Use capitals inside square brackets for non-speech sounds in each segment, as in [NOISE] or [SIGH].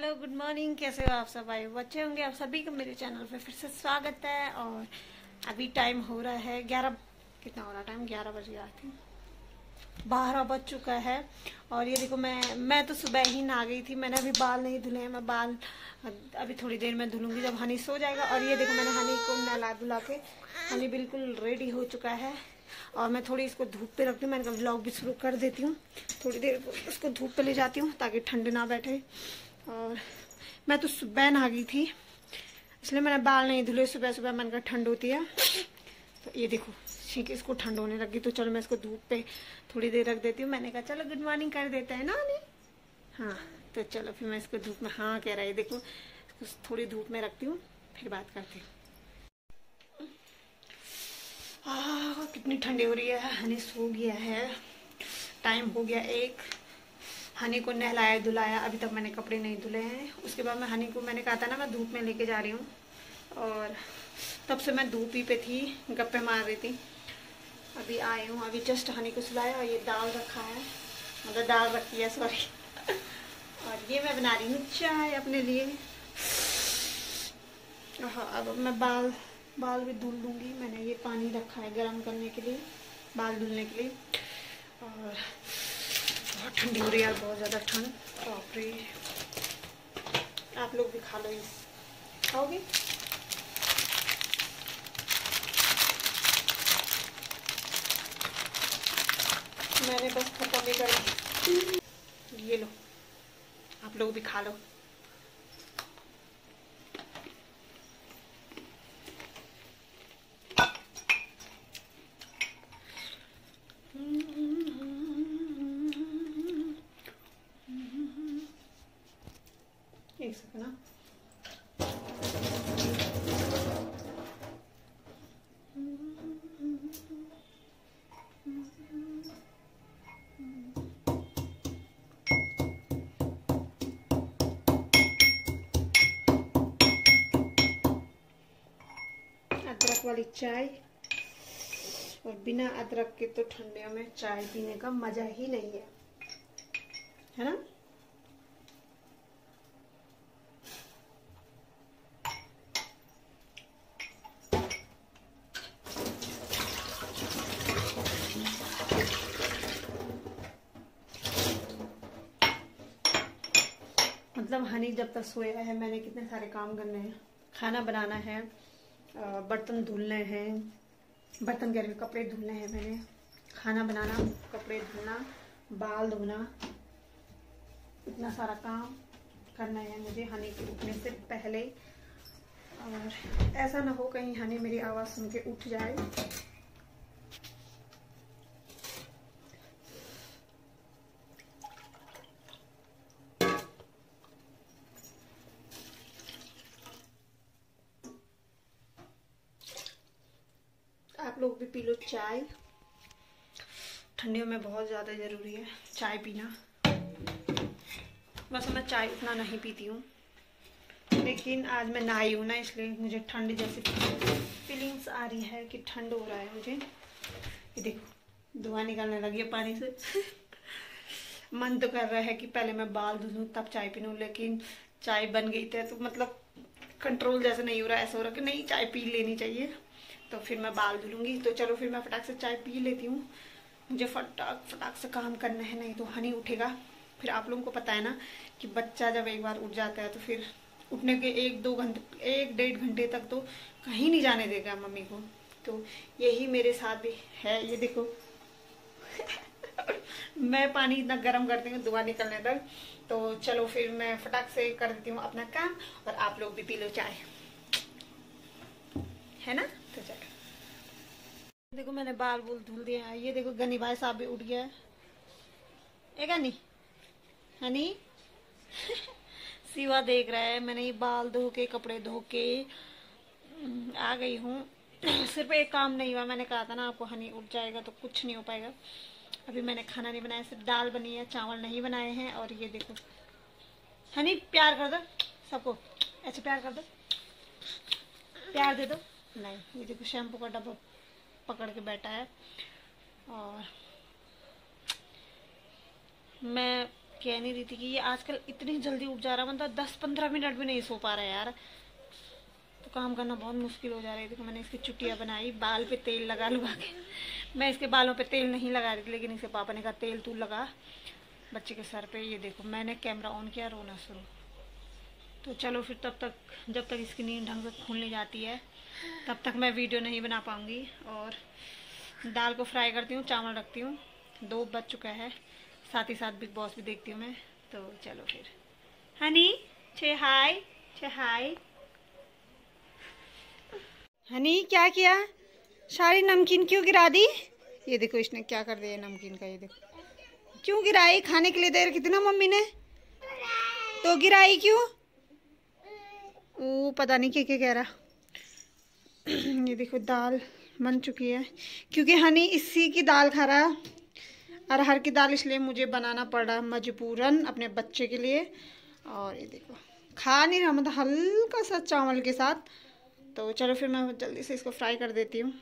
Hello, good morning. कैसे हो आप सब? आए बच्चे होंगे। आप सभी का मेरे चैनल पे फिर से स्वागत है और अभी टाइम हो रहा है ग्यारह कितना हो रहा टाइम? ग्यारह बज गया थी बारह बज चुका है। और ये देखो, मैं मैं तो सुबह ही ना गई थी। मैंने अभी बाल नहीं धुले हैं। मैं बाल अभी थोड़ी देर में धुलूँगी जब हनी सो जाएगा। और ये देखो, मैंने हनी को नहला धुला के हनी बिल्कुल रेडी हो चुका है। और मैं थोड़ी इसको धूप पे रखती हूँ। मैंने कहा व्लॉग भी शुरू कर देती हूँ। थोड़ी देर इसको धूप पे ले जाती हूँ ताकि ठंड ना बैठे। और मैं तो सुबह नहा गई थी, इसलिए मैंने बाल नहीं धुले सुबह सुबह मैंने कहा ठंड होती है। तो ये देखो ठीक है इसको ठंड होने लगी तो चलो मैं इसको धूप पे थोड़ी देर रख देती हूँ। मैंने कहा, चलो गुड मॉर्निंग कर देते हैं ना नहीं हाँ तो चलो फिर मैं इसको धूप में हाँ कह रहा है देखो, इसको थोड़ी धूप में रखती हूँ, फिर बात करती हूँ। कितनी ठंडी हो रही है, हनी सो गया है, टाइम हो गया एक। हनी को नहलाया, धुलाया। अभी तक मैंने कपड़े नहीं धुले हैं। उसके बाद मैं हनी को, मैंने कहा था ना, मैं धूप में लेके जा रही हूँ। और तब से मैं धूप ही पे थी, गप्पे मार रही थी। अभी आई हूँ, अभी जस्ट हनी को सुलाया और ये दाल रखा है। मतलब दाल रखी है सॉरी और ये मैं बना रही हूँ चाय अपने लिए। हाँ अब मैं बाल बाल भी धुल लूँगी। मैंने ये पानी रखा है गर्म करने के लिए, बाल धुलने के लिए। और बहुत ठंडी हो रही है बहुत ज़्यादा ठंड। बाप आप लोग भी खा लो इस। खाओगे? मैंने बस खत्म ही कर ये लो। आप लोग भी खा लो। चाय। और बिना अदरक के तो ठंडियों में चाय पीने का मज़ा ही नहीं है। है ना? मतलब हनी जब तक सोया है, मैंने कितने सारे काम करने हैं। खाना बनाना है बर्तन धुलने हैं। बर्तन कह रही कपड़े धुलने हैं मैंने। खाना बनाना, कपड़े धुलना, बाल धोना, इतना सारा काम करना है मुझे हनी के उठने से पहले। और ऐसा ना हो कहीं हनी मेरी आवाज़ सुन के उठ जाए। लोग भी पी लो चाय। ठंडियों में बहुत ज़्यादा ज़रूरी है चाय पीना। वैसे मैं चाय उतना नहीं पीती हूँ। लेकिन आज मैं नहाई हूँ ना, इसलिए मुझे ठंड जैसी फीलिंग्स आ रही है कि ठंड हो रहा है मुझे। ये देखो, धुआँ निकलने लगी है पानी से। मन तो कर रहा है कि पहले मैं बाल धुलूँ, तब चाय पी लूँ लेकिन चाय बन गई थी तो मतलब कंट्रोल जैसे नहीं हो रहा, ऐसा हो रहा कि नहीं, चाय पी लेनी चाहिए। तो फिर मैं बाल धुलूँगी। तो चलो फिर मैं फटाक से चाय पी लेती हूँ। मुझे फटाक फटाक से काम करना है, नहीं तो हनी उठेगा। फिर आप लोगों को पता है ना कि बच्चा जब एक बार उठ जाता है तो फिर उठने के एक, दो घंटे, एक, डेढ़ घंटे तक तो कहीं नहीं जाने देगा मम्मी को। तो यही मेरे साथ भी है। ये देखो। [LAUGHS] मैं पानी इतना गर्म करती हूँ दुआ निकलने तक। तो चलो फिर मैं फटाक से कर देती हूँ अपना काम और आप लोग भी पी लो चाय। है ना? तो देखो मैंने बाल बुल धुल है। ये देखो गनी भाई साहब भी उठ गया है। गनी, हनी, सिवा देख रहा है। मैंने ये बाल धो के, कपड़े धो के आ गई हूँ। सिर्फ़ एक काम नहीं हुआ। मैंने कहा था ना आपको, हनी उठ जाएगा तो कुछ नहीं हो पाएगा। अभी मैंने खाना नहीं बनाया, सिर्फ़ दाल बनी है, चावल नहीं बनाए हैं और ये देखो। हनी, प्यार कर दो सबको। ऐसे प्यार कर दो। प्यार दे दो। नहीं, ये देखो, शैम्पू का डब्बा पकड़ के बैठा है। और मैं कह नहीं रही थी कि ये आजकल इतनी जल्दी उठ जा रहा मतलब दस पंद्रह मिनट भी नहीं सो पा रहा है यार। तो काम करना बहुत मुश्किल हो जा रही थी तो मैंने इसकी चुटिया बनाई, बाल पे तेल लगा लगा के। मैं इसके बालों पे तेल नहीं लगा रही थी, लेकिन इसके पापा ने कहा, तेल तू लगा बच्चे के सर पे। ये देखो, मैंने कैमरा ऑन किया, रोना शुरू। तो चलो फिर तब तक, जब तक इसकी नींद ढंग से खुल नहीं जाती है, तब तक मैं वीडियो नहीं बना पाऊँगी। और दाल को फ्राई करती हूँ, चावल रखती हूँ। दो बज चुका है, साथ ही साथ बिग बॉस भी देखती हूँ मैं। तो चलो फिर। हनी, छे, हाय छे, हाय। हनी, क्या किया? सारी नमकीन क्यों गिरा दी? ये देखो, इसने क्या कर दिया नमकीन का, ये देखो। क्यों गिराई? खाने के लिए देर कितना मम्मी ने? तो गिराई क्यों? वो पता नहीं क्या क्या कह रहा। [CLEARS THROAT] ये देखो, दाल बन चुकी है। क्योंकि हनी इसी की दाल खा रहा। अरहर की दाल इसलिए मुझे बनाना पड़ रहा मजबूरन अपने बच्चे के लिए। और ये देखो, खा नहीं रहा मतलब हल्का सा चावल के साथ। तो चलो फिर मैं जल्दी से इसको फ्राई कर देती हूँ।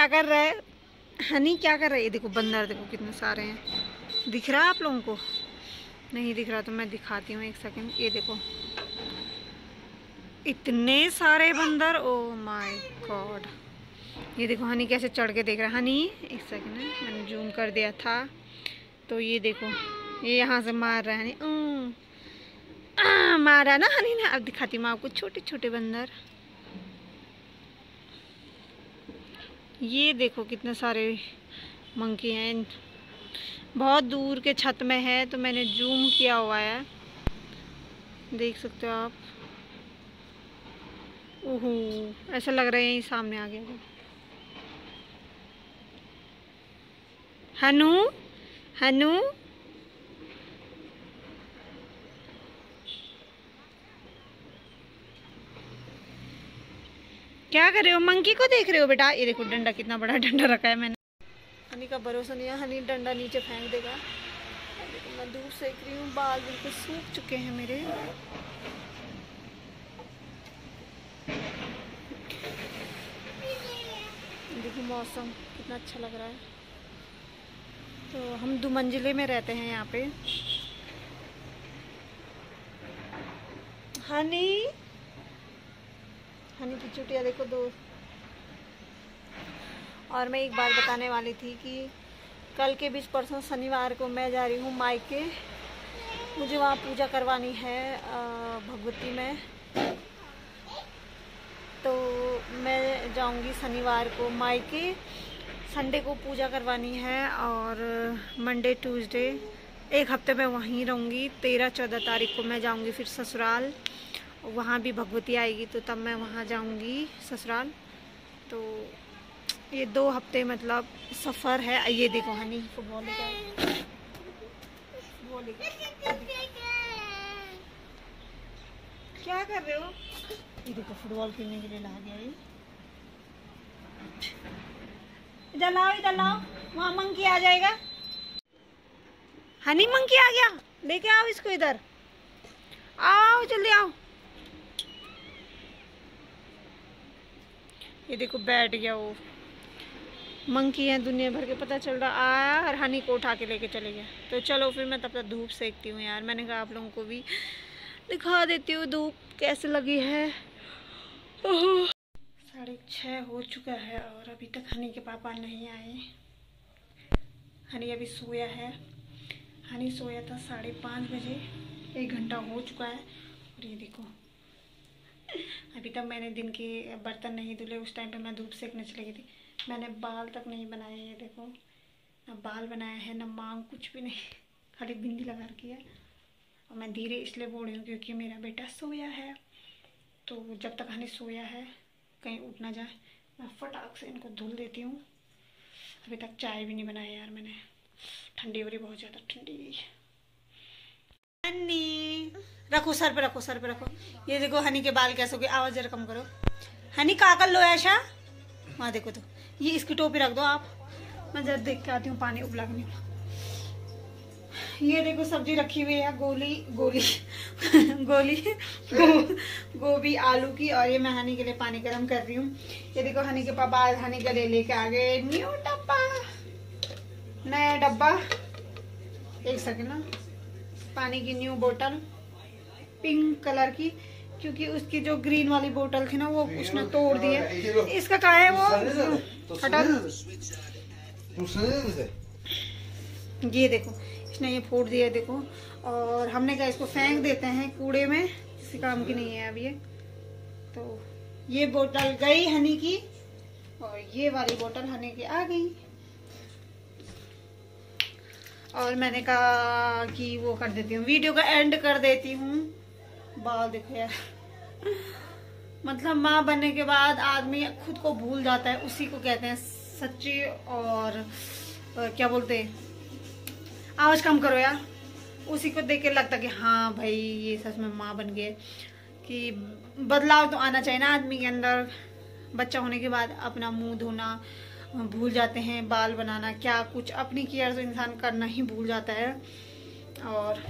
क्या कर रहा है? हनी क्या कर रहा है? ये देखो बंदर देखो कितने सारे हैं। दिख रहा है आप लोगों को? नहीं दिख रहा तो मैं दिखाती हूँ एक सेकंड ये देखो। इतने सारे बंदर ओ माय गॉड ये देखो हनी कैसे चढ़ के देख रहा है। हनी, एक सेकंड मैंने जूम कर दिया था। तो ये देखो, ये यहाँ से मार रहा है मारा ना हनी ने। अब दिखाती हूँ आपको। छोटे छोटे बंदर। ये देखो कितने सारे मंकी हैं। बहुत दूर के छत में है तो मैंने जूम किया हुआ है। देख सकते हो आप। ओहो, ऐसा लग रहा है यहीं सामने आ गया। हनु? हनु? क्या कर रहे हो? मंकी को देख रहे हो बेटा? ये देखो, डंडा कितना बड़ा डंडा रखा है मैंने। हनी का भरोसा नहीं है। हनी डंडा नीचे फेंक देगा। मैं दूर सेक रही हूँ, बाल बिल्कुल सूख चुके हैं मेरे। देखो मौसम कितना अच्छा लग रहा है। तो हम दो मंजिले में रहते हैं यहाँ पे। हनी! हनी की चुटिया देखो दो और मैं एक बार बताने वाली थी कि कल के बीच परसों शनिवार को मैं जा रही हूँ मायके। मुझे वहाँ पूजा करवानी है भगवती में। तो मैं जाऊँगी शनिवार को मायके। संडे को पूजा करवानी है और मंडे, ट्यूसडे। एक हफ़्ते में वहीं रहूँगी। तेरह, चौदह तारीख को मैं जाऊँगी फिर ससुराल। वहाँ भी भगवती आएगी तो तब मैं वहाँ जाऊँगी ससुराल। तो ये दो हफ़्ते मतलब सफ़र है। ये देखो हनी फुटबॉल क्या कर रहे हो? ये देखो फुटबॉल खेलने के लिए ला गया ये इधर लाओ इधर लाओ। वहाँ मंकी आ जाएगा। हनी मंकी आ गया। लेके आओ इसको इधर। आओ, जल्दी आओ। ये देखो बैठ गया वो। मंकी है दुनिया भर के, पता चल रहा, आया और हनी को उठा के लेके चले गया। तो चलो फिर मैं तब तक धूप सेकती हूँ यार। मैंने कहा आप लोगों को भी दिखा देती हूँ धूप कैसे लगी है। साढ़े छः हो चुका है और अभी तक हनी के पापा नहीं आए। हनी अभी सोया है। हनी सोया था साढ़े पाँच बजे। एक घंटा हो चुका है। और ये देखो। अभी तक मैंने दिन के बर्तन नहीं धुले, उस टाइम पे मैं धूप सेकने चली गई थी। मैंने बाल तक नहीं बनाए, ये देखो। ना बाल बनाया है, ना मांग, कुछ भी नहीं। [LAUGHS] खाली बिंदी लगा रखी है। और मैं धीरे इसलिए बोल रही हूँ क्योंकि मेरा बेटा सोया है। तो जब तक हनी सोया है, कहीं उठ ना जाए, मैं फटाक से इनको धुल देती हूँ। अभी तक चाय भी नहीं बनाया यार मैंने। ठंडी हो रही, बहुत ज़्यादा ठंडी। हनी रखो सर पे रखो सर पे रखो। ये देखो हनी के बाल कैसे हो गए। आवाज़ जरा कम करो। हनी काकल लो ऐसा वहाँ देखो तो। ये इसकी टोपी रख दो आप। मैं जरा देख के आती हूँ पानी उबला के नहीं ये देखो सब्ज़ी रखी हुई है गोली गोली [LAUGHS] गोली गो, गोभी आलू की। और ये मैं हनी के लिए पानी गर्म कर रही हूँ। ये देखो हनी के पापा आज हनी के लिए लेके आ गए। न्यू डब्बा। नया डब्बा। एक सेकेंड ना। पानी की न्यू बोतल। पिंक कलर की क्योंकि उसकी जो ग्रीन वाली बोतल थी ना वो उसने तोड़ दी है। इसका कहा है वो? हटा ये देखो इसने ये फोड़ दिया देखो। और हमने कहा इसको फेंक देते हैं कूड़े में? किसी काम की नहीं है अब ये। तो ये बोतल गई हनी की और ये वाली बोतल हनी की आ गई। और मैंने कहा कि वो कर देती हूँ। वीडियो का एंड कर देती हूँ। बाल देखो यार मतलब माँ बनने के बाद आदमी खुद को भूल जाता है उसी को कहते हैं सच्ची और, क्या बोलते हैं? आवाज़ कम करो यार। उसी को देख के लगता कि हाँ भाई ये सच में माँ बन गए। कि बदलाव तो आना चाहिए ना आदमी के अंदर। बच्चा होने के बाद अपना मुँह धोना भूल जाते हैं बाल बनाना क्या कुछ अपनी केयर तो इंसान करना ही भूल जाता है। और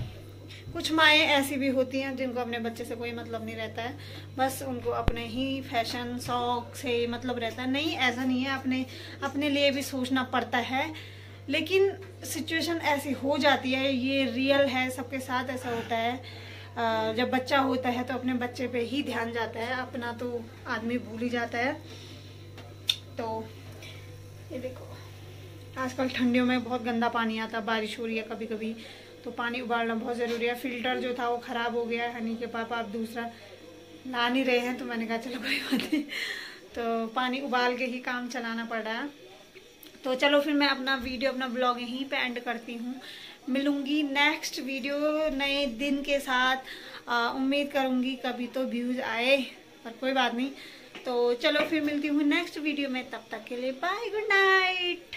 कुछ माएँ ऐसी भी होती हैं जिनको अपने बच्चे से कोई मतलब नहीं रहता है। बस उनको अपने ही फ़ैशन शौक से मतलब रहता है। नहीं, ऐसा नहीं है। अपने अपने लिए भी सोचना पड़ता है। लेकिन सिचुएशन ऐसी हो जाती है। ये रियल है, सबके साथ ऐसा होता है। जब बच्चा होता है तो अपने बच्चे पे ही ध्यान जाता है। अपना तो आदमी भूल ही जाता है। तो ये देखो, आजकल ठंडियों में बहुत गंदा पानी आता बारिश हो रही है कभी कभी तो पानी उबालना बहुत ज़रूरी है। फ़िल्टर जो था वो ख़राब हो गया है, हनी के पापा आप दूसरा ला नहीं रहे हैं तो मैंने कहा चलो कोई बात नहीं। तो पानी उबाल के ही काम चलाना पड़ रहा है। तो चलो फिर मैं अपना वीडियो, अपना ब्लॉग यहीं पे एंड करती हूँ। मिलूँगी नेक्स्ट वीडियो नए दिन के साथ। उम्मीद करूँगी कभी तो व्यूज़ आए, पर कोई बात नहीं। तो चलो फिर मिलती हूँ नेक्स्ट वीडियो में, तब तक के लिए बाय गुड नाइट